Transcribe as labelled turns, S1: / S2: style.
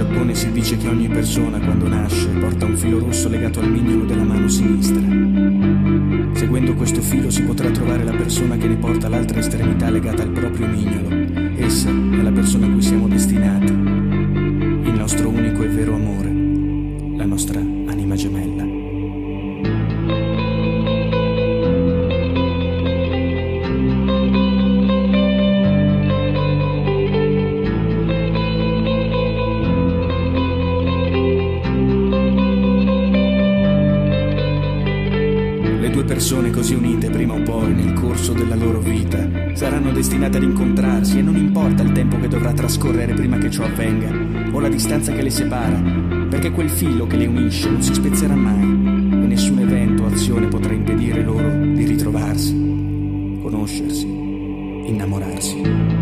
S1: Giappone si dice che ogni persona quando nasce porta un filo rosso legato al mignolo della mano sinistra. Seguendo questo filo si potrà trovare la persona che ne porta l'altra estremità legata al proprio mignolo. Essa è la persona a cui siamo destinati. Le due persone così unite prima o poi nel corso della loro vita saranno destinate ad incontrarsi e non importa il tempo che dovrà trascorrere prima che ciò avvenga o la distanza che le separa, perché quel filo che le unisce non si spezzerà mai e nessun evento o azione potrà impedire loro di ritrovarsi, conoscersi, innamorarsi.